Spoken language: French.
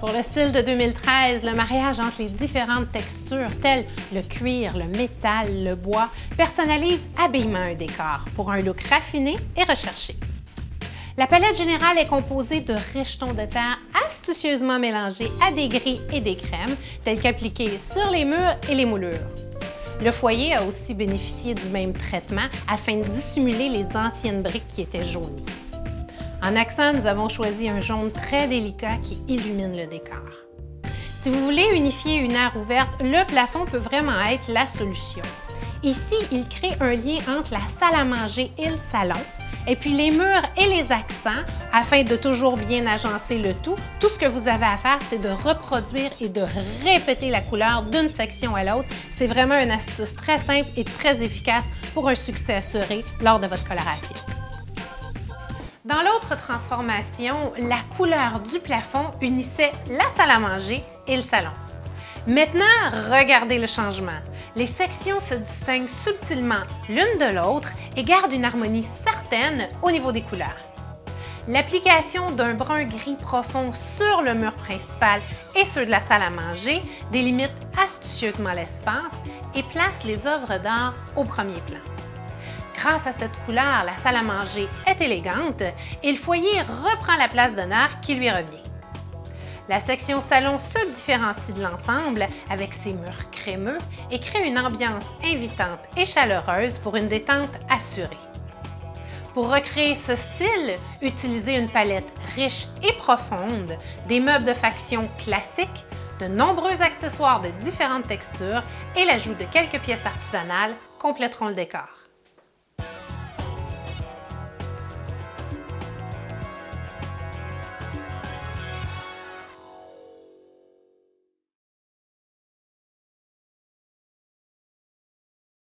Pour le style de 2013, le mariage entre les différentes textures telles le cuir, le métal, le bois personnalise habillement un décor pour un look raffiné et recherché. La palette générale est composée de riches tons de terre astucieusement mélangés à des gris et des crèmes, tels qu'appliqués sur les murs et les moulures. Le foyer a aussi bénéficié du même traitement afin de dissimuler les anciennes briques qui étaient jaunies. En accent, nous avons choisi un jaune très délicat qui illumine le décor. Si vous voulez unifier une aire ouverte, le plafond peut vraiment être la solution. Ici, il crée un lien entre la salle à manger et le salon, et puis les murs et les accents, afin de toujours bien agencer le tout, tout ce que vous avez à faire, c'est de reproduire et de répéter la couleur d'une section à l'autre. C'est vraiment une astuce très simple et très efficace pour un succès assuré lors de votre coloration. Dans l'autre transformation, la couleur du plafond unissait la salle à manger et le salon. Maintenant, regardez le changement. Les sections se distinguent subtilement l'une de l'autre et gardent une harmonie certaine au niveau des couleurs. L'application d'un brun gris profond sur le mur principal et ceux de la salle à manger délimite astucieusement l'espace et place les œuvres d'art au premier plan. Grâce à cette couleur, la salle à manger est élégante et le foyer reprend la place d'honneur qui lui revient. La section salon se différencie de l'ensemble avec ses murs crémeux et crée une ambiance invitante et chaleureuse pour une détente assurée. Pour recréer ce style, utilisez une palette riche et profonde, des meubles de faction classiques, de nombreux accessoires de différentes textures et l'ajout de quelques pièces artisanales compléteront le décor.